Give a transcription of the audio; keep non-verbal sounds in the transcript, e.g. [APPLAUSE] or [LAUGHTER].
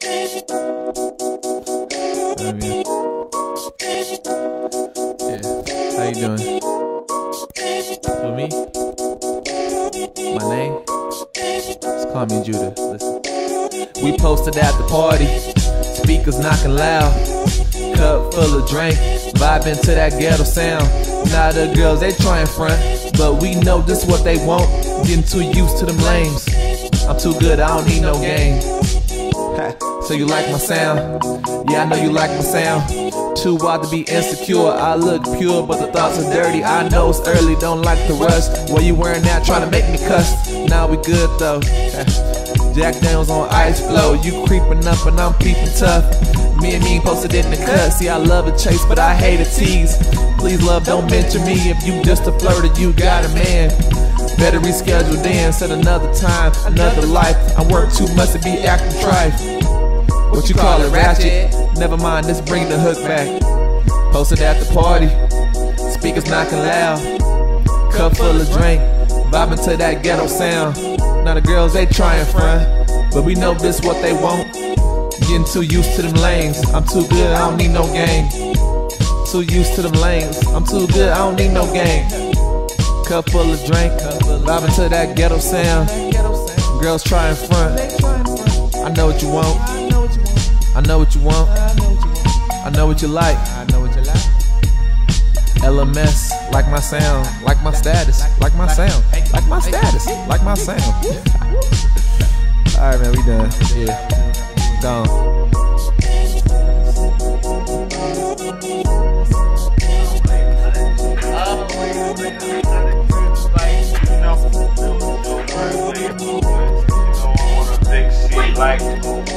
How you doing? For me? My name? Call me Judah. Listen. We posted at the party. Speakers knocking loud. Cup full of drink. Vibing to that ghetto sound. Now the girls, they trying front. But we know this what they want. Getting too used to them lames. I'm too good, I don't need no game. [LAUGHS] So you like my sound? Yeah, I know you like my sound. Too wild to be insecure. I look pure, but the thoughts are dirty. I know it's early, don't like the rust. What you wearing now, trying to make me cuss? Now we good though. [LAUGHS] Jack Daniels on ice flow. You creeping up and I'm peeping tough. Me and me posted in the cut. See, I love a chase, but I hate a tease. Please, love, don't mention me. If you just a flirter. you got a man. Better reschedule then, set another time, another life. I work too much to be acting trife. What you call it, ratchet? Never mind, let's bring the hook back. Posted at the party, speakers knocking loud. Cup full of drink, vibing to that ghetto sound. Now the girls they trying front, but we know this what they want. Getting too used to them lanes. I'm too good, I don't need no game. Too used to them lanes. I'm too good, I don't need no game. Cup full of drink, vibing to that ghetto sound. Girls trying front. I know what you want. I know what you want. I know what you like. I know what you like. LMS, like my sound, like my status, like my sound, like my status, like my sound. [LAUGHS] Alright, man, we done. Yeah. Gone. Like